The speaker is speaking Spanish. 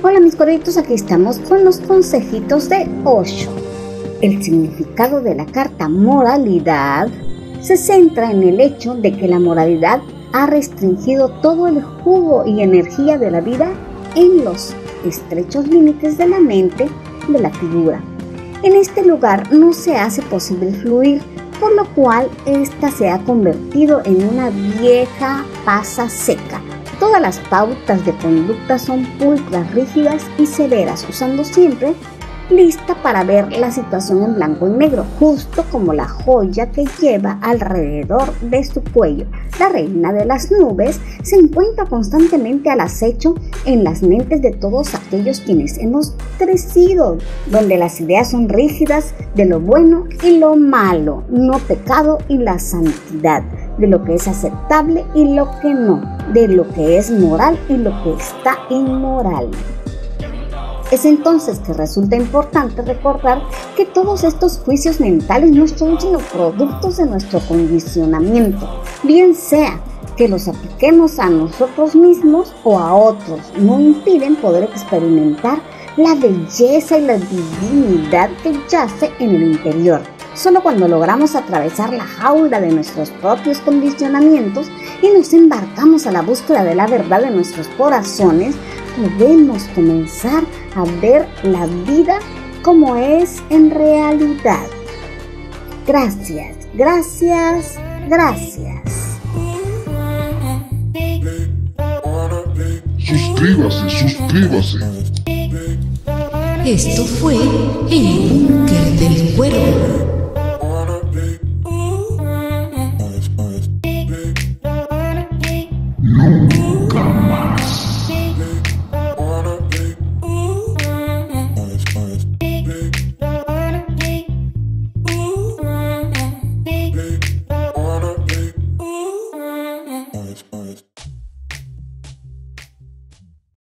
Hola mis gorditos, aquí estamos con los consejitos de Osho. El significado de la carta moralidad se centra en el hecho de que la moralidad ha restringido todo el jugo y energía de la vida en los estrechos límites de la mente de la figura. En este lugar no se hace posible fluir, por lo cual ésta se ha convertido en una vieja pasa seca Todas las pautas de conducta son pulcras, rígidas y severas, usando siempre lista para ver la situación en blanco y negro, justo como la joya que lleva alrededor de su cuello. La reina de las nubes se encuentra constantemente al acecho en las mentes de todos aquellos quienes hemos crecido, donde las ideas son rígidas de lo bueno y lo malo, no pecado y la santidad, de lo que es aceptable y lo que no de lo que es moral y lo que está inmoral. Es entonces que resulta importante recordar que todos estos juicios mentales no son sino productos de nuestro condicionamiento, bien sea que los apliquemos a nosotros mismos o a otros, no impiden poder experimentar la belleza y la divinidad que yace en el interior. Solo cuando logramos atravesar la jaula de nuestros propios condicionamientos y nos embarcamos a la búsqueda de la verdad de nuestros corazones, podemos comenzar a ver la vida como es en realidad. Gracias, gracias, gracias. Suscríbase, suscríbase. Esto fue El Búnker del Cuervo.